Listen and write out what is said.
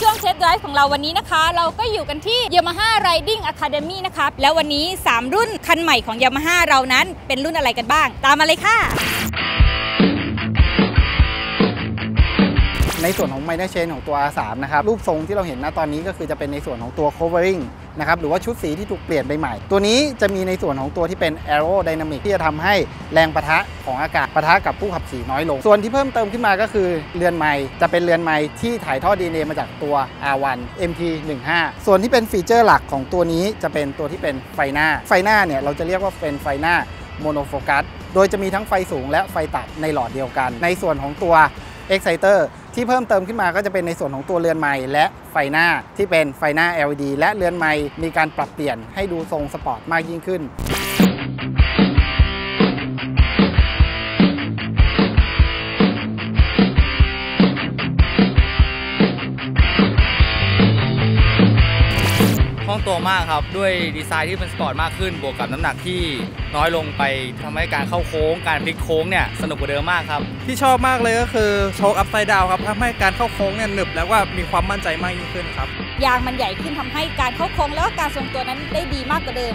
ช่วงเทสไดฟ์ของเราวันนี้นะคะ เราก็อยู่กันที่ Yamaha Riding Academy นะคะแล้ววันนี้ 3 รุ่นคันใหม่ของ Yamaha เรานั้นเป็นรุ่นอะไรกันบ้าง ตามมาเลยค่ะ ในส่วนของ minor chain ของตัว R3 นะครับรูปทรงที่เราเห็นณตอนนี้ก็คือจะเป็นในส่วนของตัว covering นะครับหรือว่าชุดสีที่ถูกเปลี่ยนไปใหม่ ตัวนี้จะมีในส่วนของตัวที่เป็น aerodynamic ที่จะทำให้แรงประทะของอากาศประทะกับผู้ขับขี่น้อยลง ส่วนที่เพิ่มเติมขึ้นมาก็คือเรือนไมล์จะเป็นเรือนไมล์ที่ถ่ายทอด DNA มาจากตัว R1 MT15 ส่วนที่เป็นฟีเจอร์หลักของตัวนี้จะเป็นตัวที่เป็นไฟหน้า ไฟหน้าเนี่ยเราจะเรียกว่าเป็นไฟหน้า mono focus โดยจะมีทั้งไฟสูงและไฟต่ำในหลอดเดียวกัน ในส่วนของตัว Exciter ที่เพิ่มเติมขึ้นมาก็จะเป็นในส่วนของตัวเรือนไมล์และไฟหน้าที่เป็นไฟหน้า LED และเรือนไมล์มีการปรับเปลี่ยนให้ดูทรงสปอร์ตมากยิ่งขึ้น คล่องตัวมากครับ ด้วยดีไซน์ที่เป็นสปอร์ตมากขึ้น บวกกับน้ำหนักที่น้อยลงไปทำให้การเข้าโค้ง การพลิกโค้งเนี่ยสนุกกว่าเดิมมากครับ ที่ชอบมากเลยก็คือโช้ค upside down ครับทำให้การเข้าโค้งเนี่ยหนึบแล้วก็มีความมั่นใจมากยิ่งขึ้นครับยางมันใหญ่ขึ้นทำให้การเข้าโค้งแล้วก็การทรงตัวนั้นได้ดีมากกว่าเดิม